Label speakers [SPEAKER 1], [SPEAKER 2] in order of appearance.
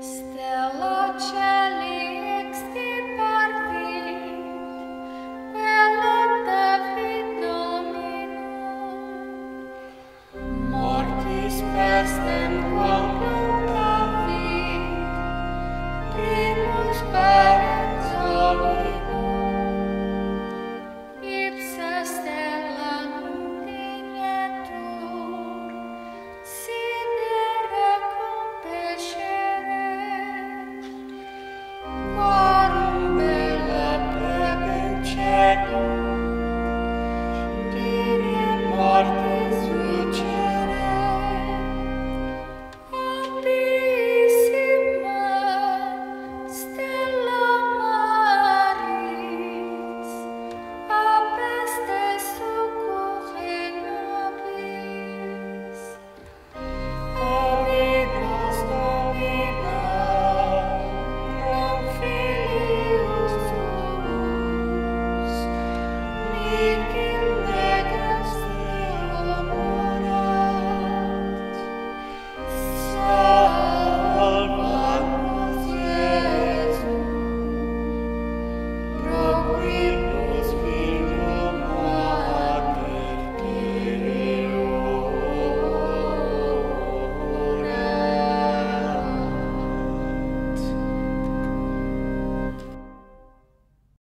[SPEAKER 1] Stella.